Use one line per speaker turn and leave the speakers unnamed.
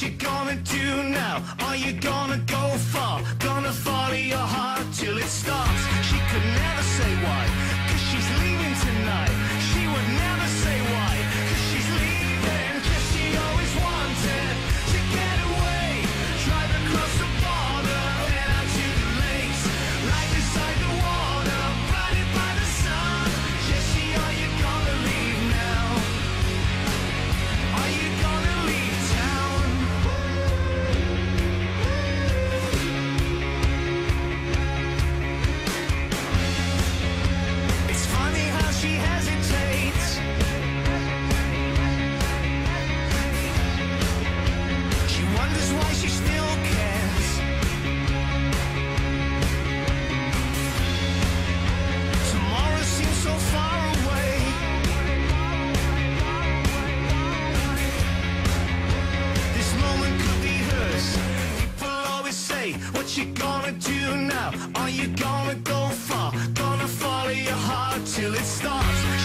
You gonna do now? Are you gonna go far? Gonna follow your heart till it stops She could never say why what you gonna do now? Are you gonna go far? Gonna follow your heart till it stops?